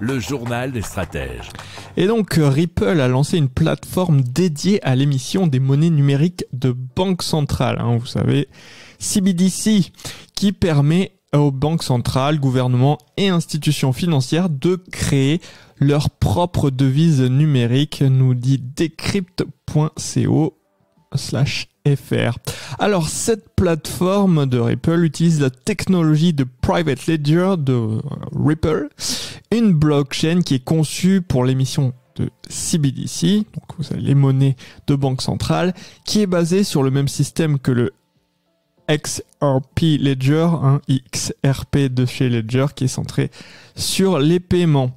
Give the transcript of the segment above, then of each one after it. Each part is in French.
Le journal des stratèges. Et donc Ripple a lancé une plateforme dédiée à l'émission des monnaies numériques de banque centrale. Hein, vous savez, CBDC, qui permet aux banques centrales, gouvernements et institutions financières de créer leur propre devise numérique, nous dit decrypt.co slash Alors cette plateforme de Ripple utilise la technologie de Private Ledger de Ripple, une blockchain qui est conçue pour l'émission de CBDC, donc les monnaies de banque centrale, qui est basée sur le même système que le XRP Ledger, un XRP de chez Ledger qui est centré sur les paiements.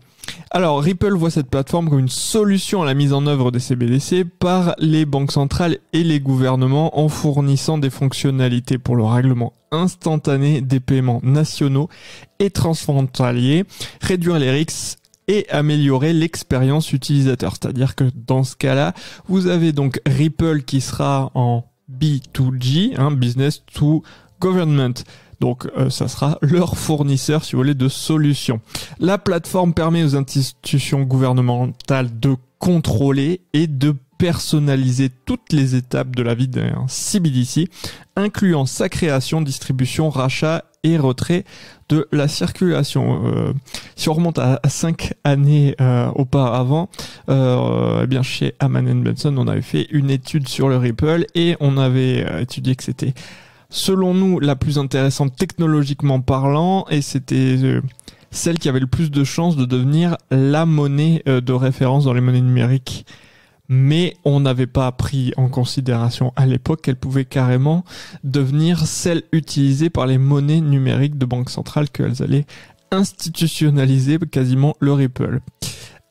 Alors Ripple voit cette plateforme comme une solution à la mise en œuvre des CBDC par les banques centrales et les gouvernements en fournissant des fonctionnalités pour le règlement instantané des paiements nationaux et transfrontaliers, réduire les risques et améliorer l'expérience utilisateur. C'est-à-dire que dans ce cas-là, vous avez donc Ripple qui sera en B2G, hein, Business to Government. Donc euh, ça sera leur fournisseur, si vous voulez, de solutions. La plateforme permet aux institutions gouvernementales de contrôler et de personnaliser toutes les étapes de la vie d'un CBDC, incluant sa création, distribution, rachat et retrait de la circulation. Euh, si on remonte à, cinq années euh, auparavant, euh, eh bien chez Aman Benson, on avait fait une étude sur le Ripple et on avait étudié que c'était selon nous la plus intéressante technologiquement parlant et c'était celle qui avait le plus de chances de devenir la monnaie de référence dans les monnaies numériques mais on n'avait pas pris en considération à l'époque qu'elle pouvait carrément devenir celle utilisée par les monnaies numériques de banque centrale qu'elles allaient institutionnaliser quasiment le Ripple.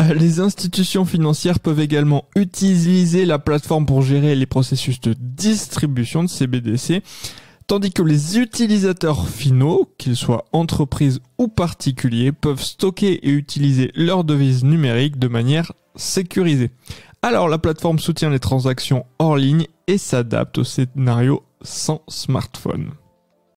Euh, les institutions financières peuvent également utiliser la plateforme pour gérer les processus de distribution de CBDC, tandis que les utilisateurs finaux, qu'ils soient entreprises ou particuliers, peuvent stocker et utiliser leurs devises numériques de manière sécurisée. Alors la plateforme soutient les transactions hors ligne et s'adapte au scénario sans smartphone.